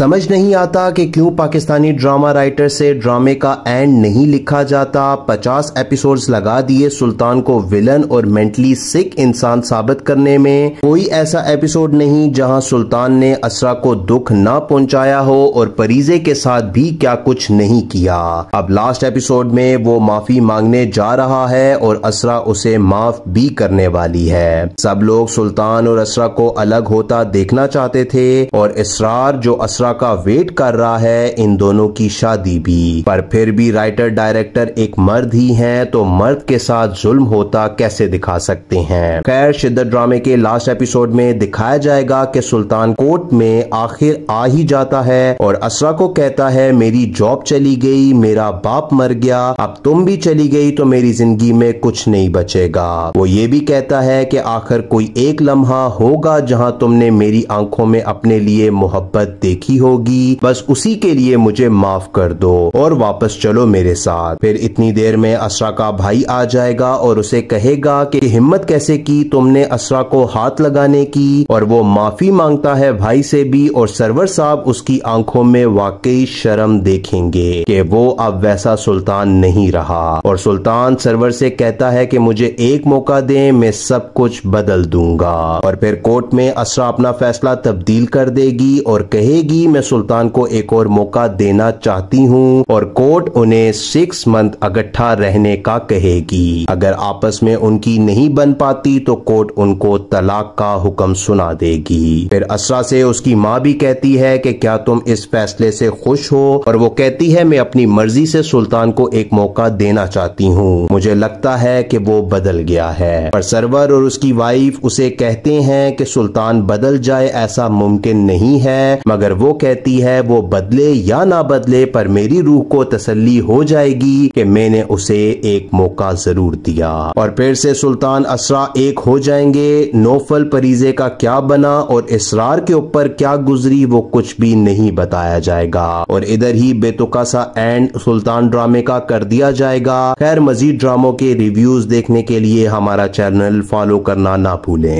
سمجھ نہیں آتا کہ کیوں پاکستانی ڈرامہ رائٹر سے ڈرامے کا اینڈ نہیں لکھا جاتا۔ پچاس ایپیسوڈز لگا دیے سلطان کو ویلن اور مینٹلی سک انسان ثابت کرنے میں۔ کوئی ایسا ایپیسوڈ نہیں جہاں سلطان نے اسرا کو دکھ نہ پہنچایا ہو اور پریزے کے ساتھ بھی کیا کچھ نہیں کیا۔ اب لاسٹ ایپیسوڈ میں وہ معافی مانگنے جا رہا ہے اور اسرا اسے معاف بھی کرنے والی ہے۔ سب لوگ سلطان اور اسرا کو الگ ہوتا دیکھنا چاہتے تھے اور اسرار جو اسرا کا ویٹ کر رہا ہے، ان دونوں کی شادی بھی۔ پر پھر بھی رائٹر، ڈائریکٹر ایک مرد ہی ہیں، تو مرد کے ساتھ ظلم ہوتا کیسے دکھا سکتے ہیں؟ خیر، شدت ڈرامے کے لاسٹ ایپیسوڈ میں دکھایا جائے گا کہ سلطان کوٹ میں آخر آ ہی جاتا ہے اور اسرا کو کہتا ہے، میری جاب چلی گئی، میرا باپ مر گیا، اب تم بھی چلی گئی، تو میری زندگی میں کچھ نہیں بچے گا۔ وہ یہ بھی کہتا ہے کہ آخر کوئی ایک لمحہ ہوگا جہاں تم نے میری آنکھوں میں اپنے لیے محبت دیکھی ہوگی، بس اسی کے لیے مجھے معاف کر دو اور واپس چلو میرے ساتھ۔ پھر اتنی دیر میں اسرا کا بھائی آ جائے گا اور اسے کہے گا کہ ہمت کیسے کی تم نے اسرا کو ہاتھ لگانے کی؟ اور وہ معافی مانگتا ہے بھائی سے بھی اور سرور صاحب اس کی آنکھوں میں واقعی شرم دیکھیں گے کہ وہ اب ویسا سلطان نہیں رہا۔ اور سلطان سرور سے کہتا ہے کہ مجھے ایک موقع دیں، میں سب کچھ بدل دوں گا۔ اور پھر کورٹ میں اسرا اپنا فیصلہ تبدیل کر دے گی اور کہے گی میں سلطان کو ایک اور موقع دینا چاہتی ہوں اور کورٹ انہیں سکس منتھ اگٹھا رہنے کا کہے گی۔ اگر آپس میں ان کی نہیں بن پاتی تو کورٹ ان کو طلاق کا حکم سنا دے گی۔ پھر اسرا سے اس کی ماں بھی کہتی ہے کہ کیا تم اس فیصلے سے خوش ہو؟ اور وہ کہتی ہے میں اپنی مرضی سے سلطان کو ایک موقع دینا چاہتی ہوں۔ مجھے لگتا ہے کہ وہ بدل گیا ہے۔ پر سرور اور اس کی وائف اسے کہتے ہیں کہ سلطان بدل جائے ایسا ممکن نہیں ہے، مگر وہ کہتی ہے وہ بدلے یا نہ بدلے پر میری روح کو تسلی ہو جائے گی کہ میں نے اسے ایک موقع ضرور دیا۔ اور پھر سے سلطان اسرا ایک ہو جائیں گے۔ نوفل پریزے کا کیا بنا اور اسرار کے اوپر کیا گزری وہ کچھ بھی نہیں بتایا جائے گا۔ اور ادھر ہی بے تکا سا اینڈ سلطان ڈرامے کا کر دیا جائے گا۔ خیر مزید ڈراموں کے ریویوز دیکھنے کے لیے ہمارا چینل فالو کرنا نہ بھولیں۔